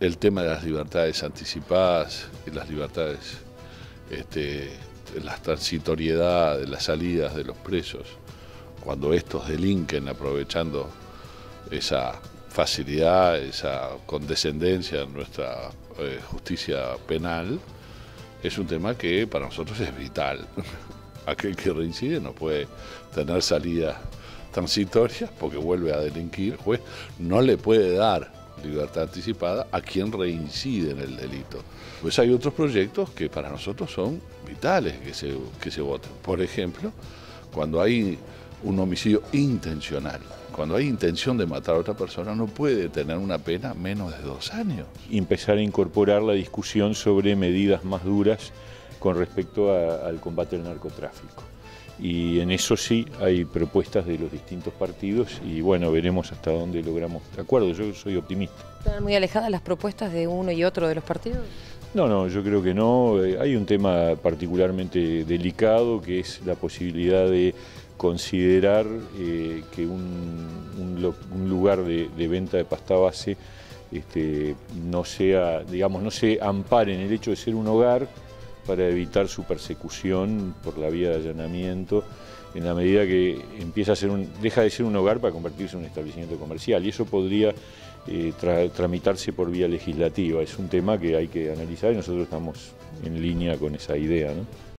el tema de las libertades anticipadas y las libertades, este, la transitoriedad de las salidas de los presos, cuando estos delinquen aprovechando esa facilidad, esa condescendencia en nuestra eh, justicia penal, es un tema que para nosotros es vital. Aquel que reincide no puede tener salida transitoria porque vuelve a delinquir. El juez no le puede dar libertad anticipada a quien reincide en el delito. Pues hay otros proyectos que para nosotros son vitales que se, que se voten. Por ejemplo, cuando hay un homicidio intencional, cuando hay intención de matar a otra persona, no puede tener una pena menos de dos años. Empezar a incorporar la discusión sobre medidas más duras con respecto al combate al narcotráfico y en eso sí hay propuestas de los distintos partidos y bueno, veremos hasta dónde logramos de acuerdo, yo soy optimista. ¿Están muy alejadas las propuestas de uno y otro de los partidos? No, no, yo creo que no. Eh, hay un tema particularmente delicado que es la posibilidad de considerar eh, que un, lugar de, venta de pasta base este, no sea, digamos, no se ampare en el hecho de ser un hogar, para evitar su persecución por la vía de allanamiento, en la medida que empieza a ser un, deja de ser un hogar para convertirse en un establecimiento comercial. Y eso podría eh, tramitarse por vía legislativa. Es un tema que hay que analizar y nosotros estamos en línea con esa idea.